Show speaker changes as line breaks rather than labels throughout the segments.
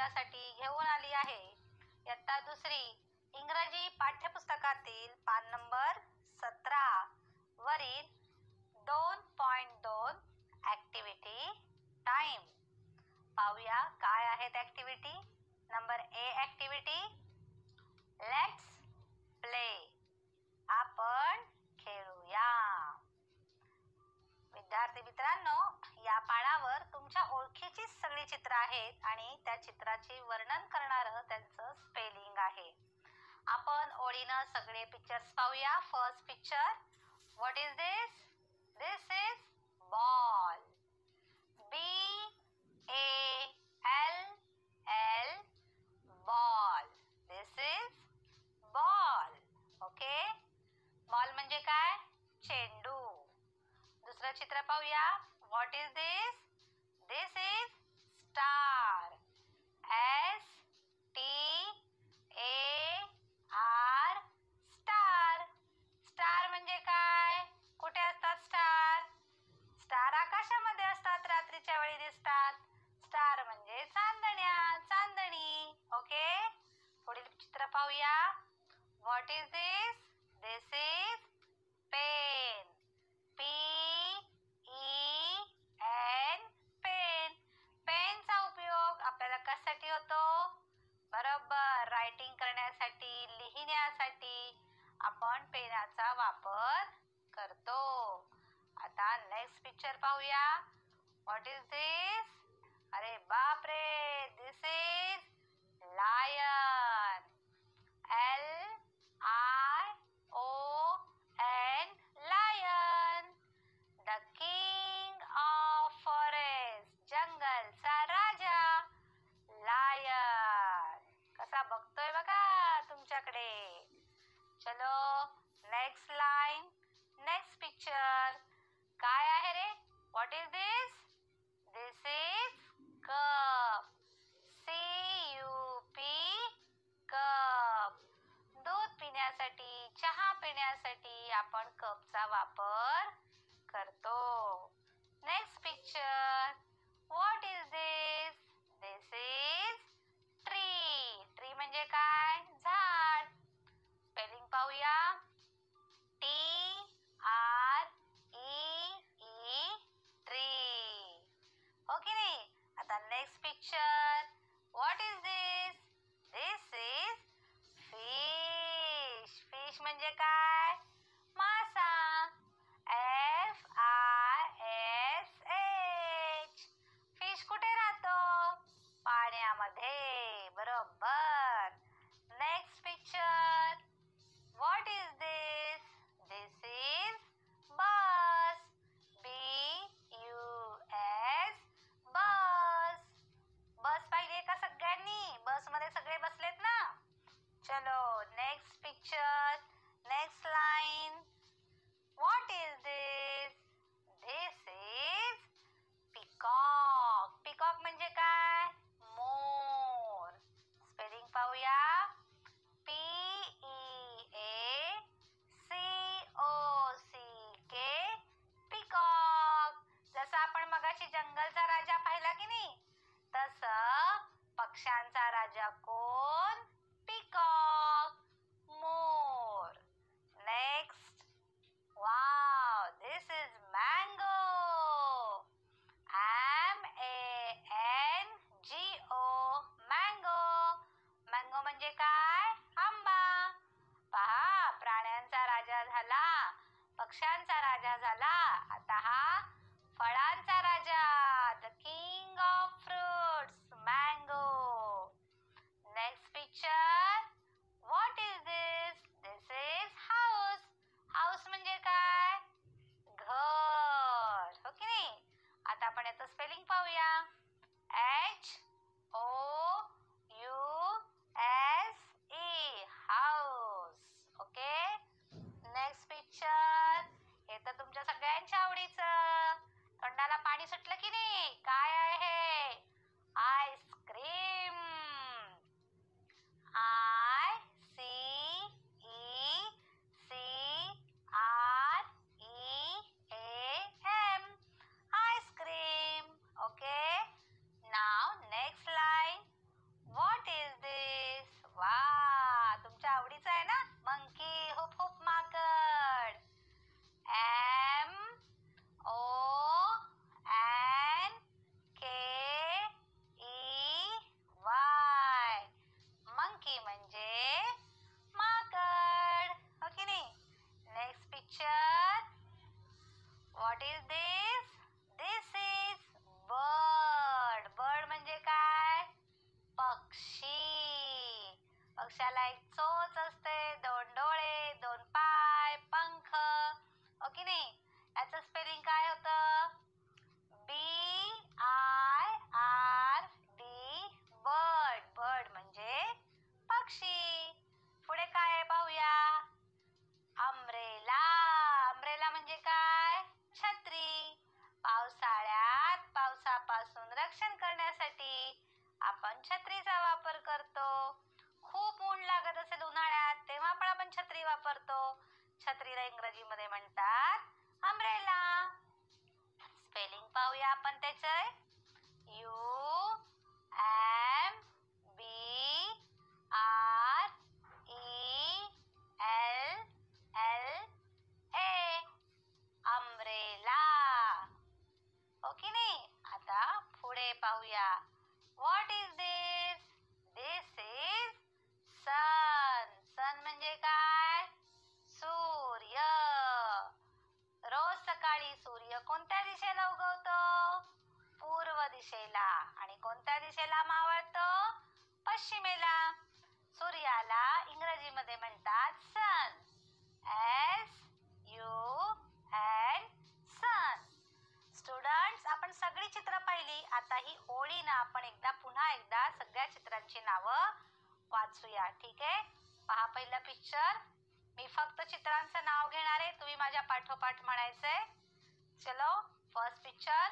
तुमच्यासाठी घेऊन आली आहे. इयत्ता दुसरी इंग्रजी पाठ्यपुस्तकातील पान नंबर सतरा वरील दोन पॉइंट दोन ॲक्टिव्हिटी टाइम पाहूया काय आहेत activity. Number A activity. Let's play. आपण खेळूया. विद्यार्थी मित्रांनो या पानावर तुमच्या ओळखीचीच सगळी चित्र आहेत आणि त्या चित्राचे वर्णन करणारं त्यांचं स्पेलिंग आहे. आपण ओळीनं सगळे पिक्चर्स पाहूया. First picture what is this this is ball B A L L ball this is ball okay ball म्हणजे काय? चेंडू. दुसरं चित्र पाहूया. What is this? This is star S T A R star star म्हणजे काय? कुठे असतात स्टार स्टार आकाशामध्ये असतात रात्रीच्या वेळी दिसतात. स्टार म्हणजे चांदण्या चांदणी. ओके पुढील चित्र पाहूया. What is this this is pen P E N pen पेनचा उपयोग आपल्याला कशासाठी होतो. बरोबर. रायटिंग करण्यासाठी लिहिण्यासाठी आपण पेनाचा वापर करतो. आता नेक्स्ट पिक्चर पाहूया. व्हॉट इज दिस अरे बाप रे चलो नेक्स्ट लाईन नेक्स्ट पिक्चर काय आहे रे? What is this this is cup C U P cup दूध पिण्यासाठी चहा पिण्यासाठी आपण कपचा वापर करतो. Next picture what is this this is tree tree म्हणजे काय? पाहूया. T R E E tree. Okay नाही? आता next picture what is this this is fish fish म्हणजे काय मासा F I S H fish कुठे राहतो पाण्यामध्ये बरोबर next picture what is this this is bus B U S bus bus पाहिजे का सगळ्यांनी बसमध्ये सगळे बसलेत ना चलो next picture next line what is this this is peacock peacock म्हणजे काय मोर स्पेलिंग पाहूया P E A C O C K peacock जसं आपण मगाशी जंगलचा राजा पाहिला की नाही तस पक्ष्यांचा राजा कोण peacock more next wow this is mango M A N G O mango mango म्हणजे काय आंबा पहा प्राण्यांचा राजा झाला पक्ष्यांचा राजा झाला. आता हा फळांचा राजा. The king of fruits mango next picture what is this this is house house म्हणजे काय? घर. हो की नाही? आता आपण याचं स्पेलिंग पाहूया. छत्रीला इंग्रजीमध्ये म्हणतात अम्ब्रेला स्पेलिंग पाहूया आपण त्याच. U M B R E L L A umbrella okay नाही? आता पुढे पाहूया. व्हॉट इज नावं वाचूया ठीक आहे? पहा पहिला पिक्चर मी फक्त चित्रांचं नाव घेणार आहे. तुम्ही माझ्या पाठोपाठ म्हणायचंय. चलो first picture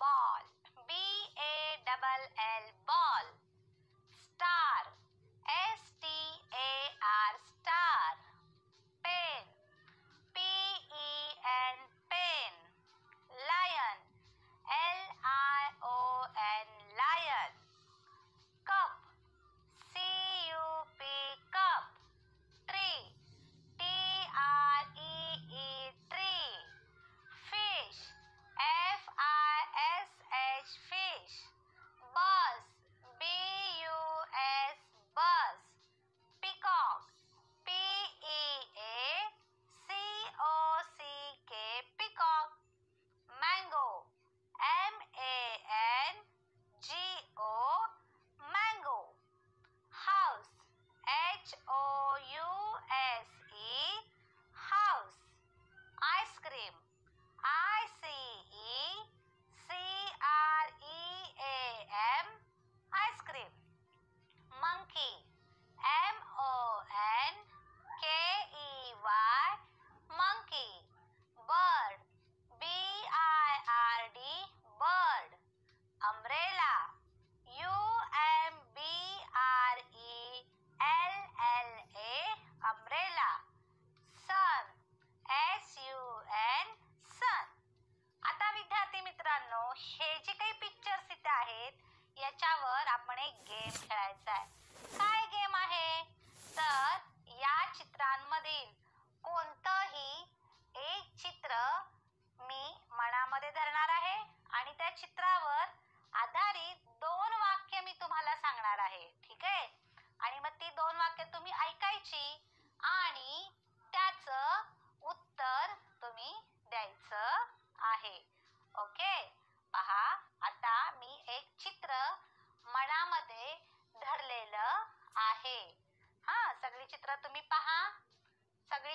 ball B A double L ball star S T fish.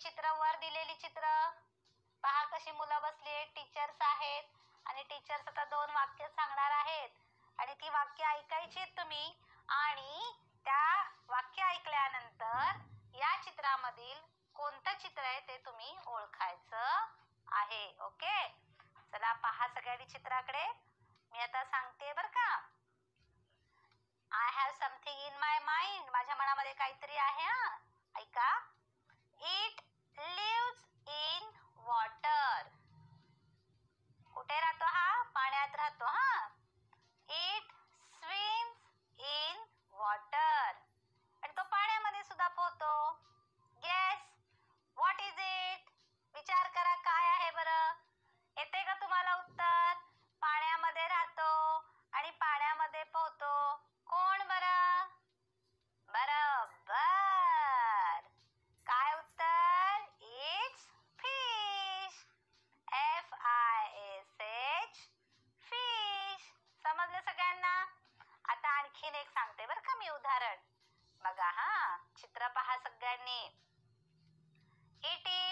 चित्र वर दिलेली चित्र. पहा कशी मुलं बसली आहेत. टीचर्स आहेत. आणि टीचर्स आता दोन वाक्य सांगणार आहेत. आणि ती वाक्य ऐकायची तुम्ही. आणि त्या वाक्य ऐकल्यानंतर या चित्रामधील कोणतं चित्र आहे ते तुम्ही ओळखायचं आहे. ओके? चला पहा सगळ्यांनी चित्राकडे. मी आता सांगते बर का. I have something in my mind माझ्या मनामध्ये काहीतरी आहे हा. ऐका. इट लिव्स इन वॉटर कुठे राहतो हा? पाण्यात राहतो हा? इट स्विम्स इन वॉटर आणि तो पाण्यामध्ये सुद्धा पोहतो. गॅस व्हॉट इज इट विचार करा It is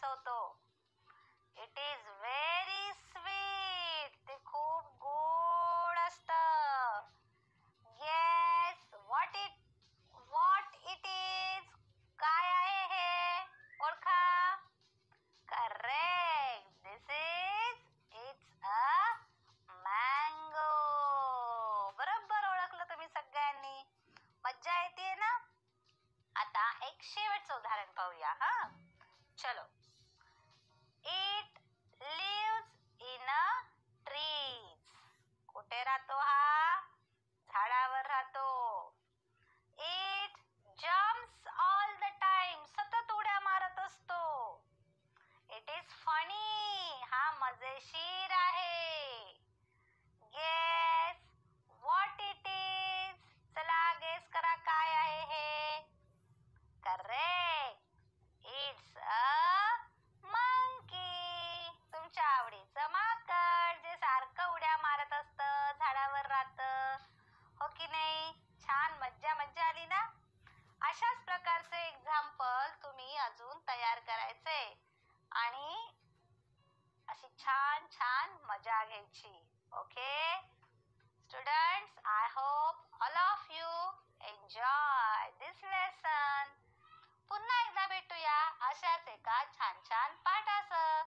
想と。की नाही? छान मज्जा मज्जा आली ना? अशाच प्रकारचे एक्झाम्पल तुम्ही अजून तयार करायचे आणि अशी छान छान मजा घ्यायची. Okay students I hope all of you enjoy this lesson पुन्हा एकदा भेटूया अशाच एका छान छान पाठासह